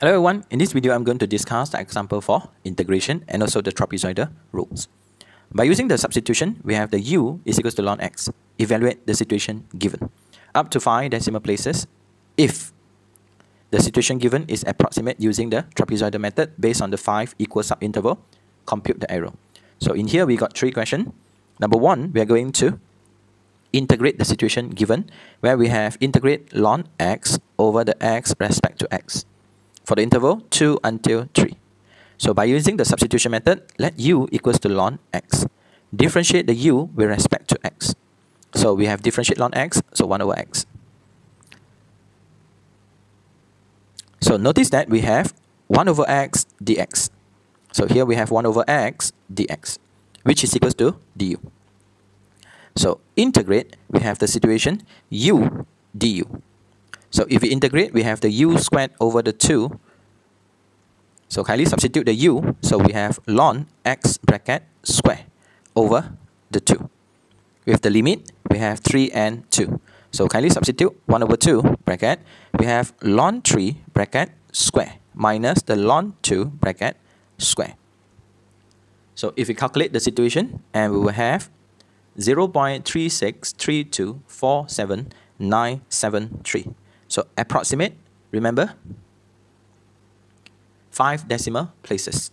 Hello everyone, in this video I'm going to discuss the example for integration and also the trapezoidal rules. By using the substitution, we have the u is equal to ln x. Evaluate the situation given. Up to 5 decimal places if the situation given is approximate using the trapezoidal method based on the 5 equal subinterval, compute the error. So in here we got three questions. Number one, we are going to integrate the situation given where we have integrate ln x over the x respect to x for the interval 2 until 3. So by using the substitution method, let u equals to ln x. Differentiate the u with respect to x. So we have differentiate ln x, so 1 over x. So notice that we have 1 over x dx. So here we have 1 over x dx, which is equals to du. So integrate, we have the situation u du. So if we integrate, we have the u squared over the 2. So kindly substitute the u. So we have ln x bracket square over the 2. With the limit, we have 3 and 2. So kindly substitute 1 over 2 bracket. We have ln 3 bracket square minus the ln 2 bracket square. So if we calculate the situation, and we will have 0 0.3632479773. So approximate, remember, 5 decimal places.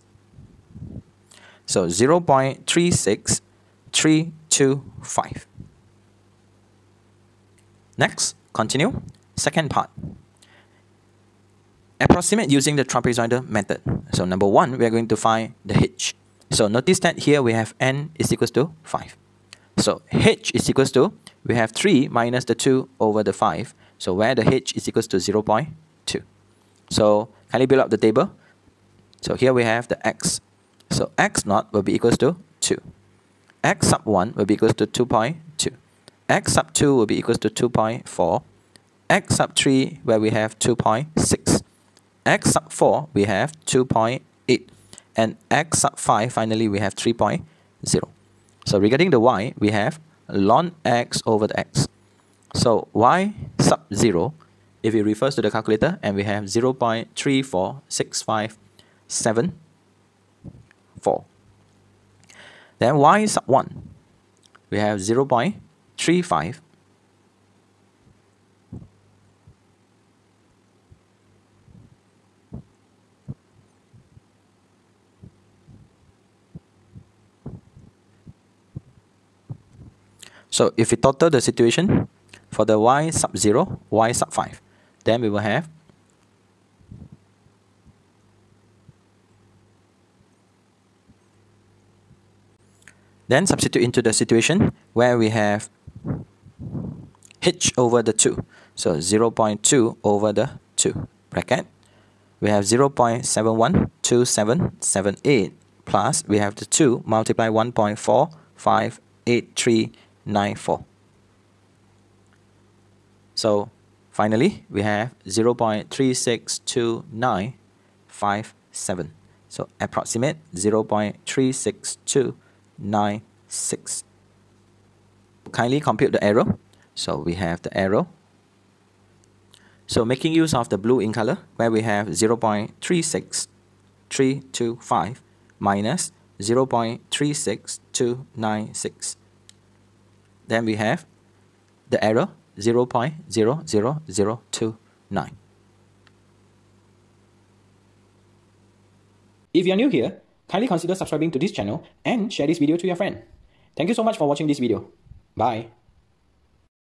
So 0 0.36325. Next, continue. Second part. Approximate using the trapezoidal method. So number one, we are going to find the h. So notice that here we have n is equals to 5. So h is equals to, we have 3 minus the 2 over the 5. So where the h is equals to 0 0.2. So kindly build up the table. So here we have the x. So x naught will be equals to 2. x sub 1 will be equals to 2.2. x sub 2 will be equals to 2.4. x sub 3 where we have 2.6. x sub 4 we have 2.8. And x sub 5 finally we have 3.0. So regarding the y, we have ln x over the x. So y sub 0, if it refers to the calculator, and we have 0 0.34657 Then y sub 1, we have 0 0.35 So if we total the situation for the y sub 0, y sub 5, then we will have Then substitute into the situation where we have h over the 2. So 0 0.2 over the 2 bracket. We have 0 0.712778 plus we have the 2 multiply 1.4583 94. So finally, we have 0 0.362957. So approximate 0 0.36296. Kindly compute the error. So we have the error. So making use of the blue in color, where we have 0 0.36325 minus 0 0.36296 then we have the error 0 0.00029. If you are new here, kindly consider subscribing to this channel and share this video to your friend. Thank you so much for watching this video. Bye.